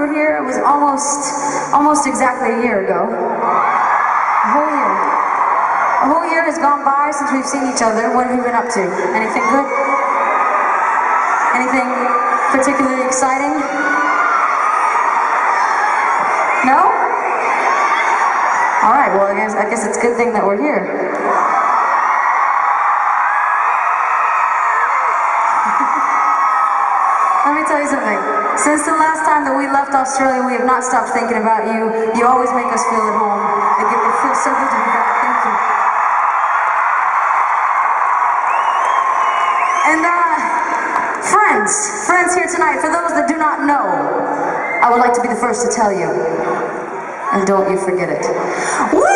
were here, it was almost, almost exactly a year ago. A whole year. A whole year has gone by since we've seen each other. What have you been up to? Anything good? Anything particularly exciting? No? All right, well, I guess, I guess it's a good thing that we're here. Let me tell you something. Since the last time that we left Australia, we have not stopped thinking about you. You always make us feel at home. It, feels so good to be back. Thank you. And uh, friends, friends here tonight, for those that do not know, I would like to be the first to tell you, and don't you forget it. We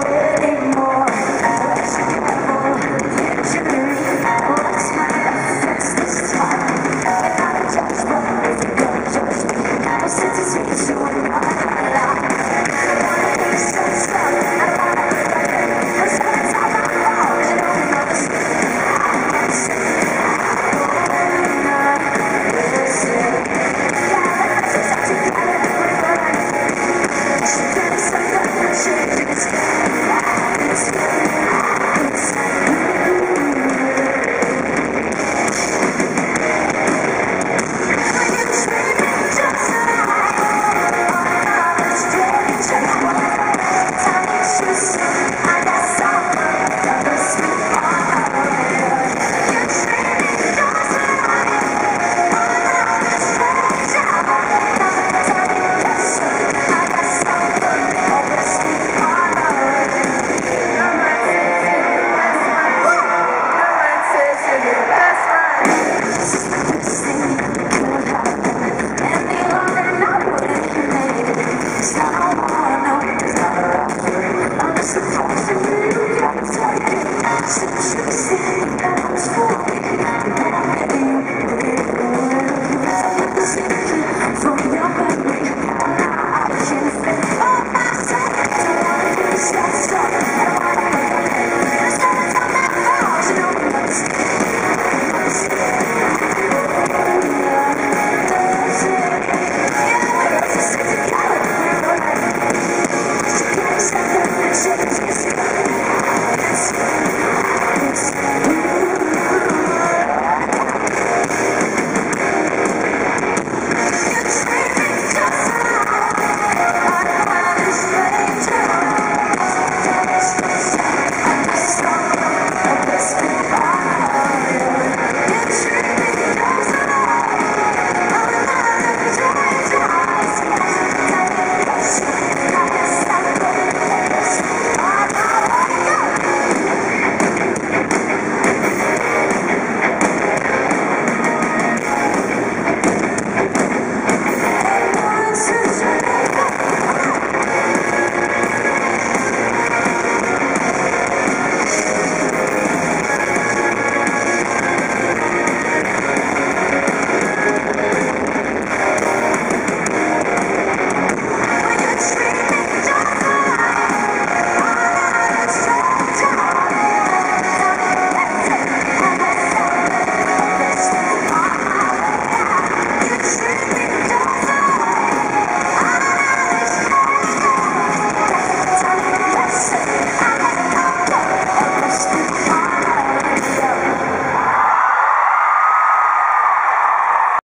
Yeah.